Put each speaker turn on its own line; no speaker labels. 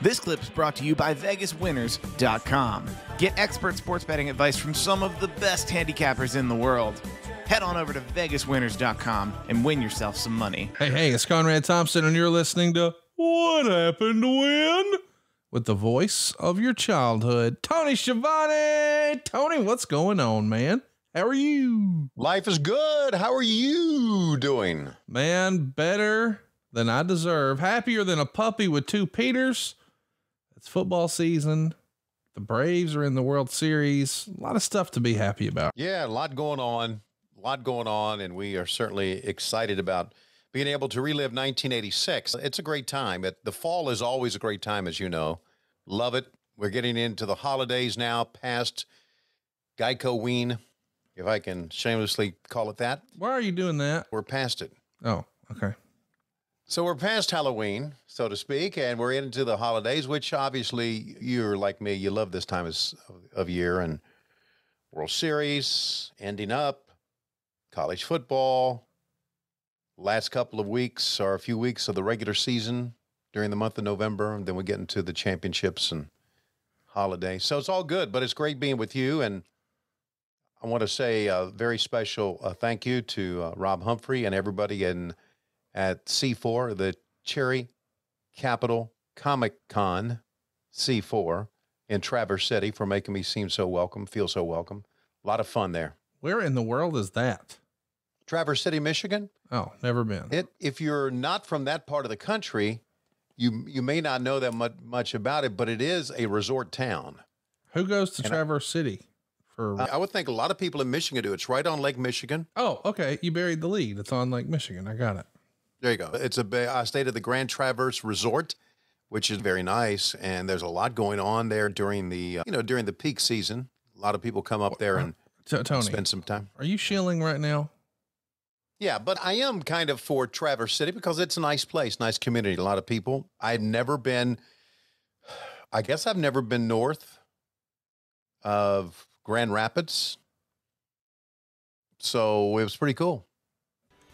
This clip is brought to you by VegasWinners.com. Get expert sports betting advice from some of the best handicappers in the world. Head on over to VegasWinners.com and win yourself some money.
Hey, hey, it's Conrad Thompson, and you're listening to What Happened When? With the voice of your childhood, Tony Schiavone. Tony, what's going on, man? How are you?
Life is good. How are you doing?
Man, better than I deserve. Happier than a puppy with two Peters. It's football season. The Braves are in the World Series. A lot of stuff to be happy about.
Yeah, a lot going on. A lot going on, and we are certainly excited about being able to relive 1986. It's a great time. It, the fall is always a great time, as you know. Love it. We're getting into the holidays now, past Geico Ween, if I can shamelessly call it that.
Why are you doing that?
We're past it.
Oh, okay.
So we're past Halloween, so to speak, and we're into the holidays, which obviously you're like me, you love this time of, year and World Series ending up, college football, last couple of weeks or a few weeks of the regular season during the month of November, and then we get into the championships and holiday. So it's all good, but it's great being with you. And I want to say a very special uh, thank you to uh, Rob Humphrey and everybody in at C4, the Cherry Capital Comic Con C4 in Traverse City for making me seem so welcome, feel so welcome. A lot of fun there.
Where in the world is that?
Traverse City, Michigan.
Oh, never been.
It if you're not from that part of the country, you you may not know that much, much about it, but it is a resort town.
Who goes to and Traverse I, City?
For I would think a lot of people in Michigan do. It's right on Lake Michigan.
Oh, okay. You buried the lead. It's on Lake Michigan. I got it.
There you go. It's a I stayed at the Grand Traverse Resort, which is very nice, and there's a lot going on there during the uh, you know during the peak season. A lot of people come up there and
T- Tony,
spend some time.
Are you shilling right now?
Yeah, but I am kind of for Traverse City because it's a nice place, nice community, a lot of people. I've never been. I guess I've never been north of Grand Rapids, so it was pretty cool.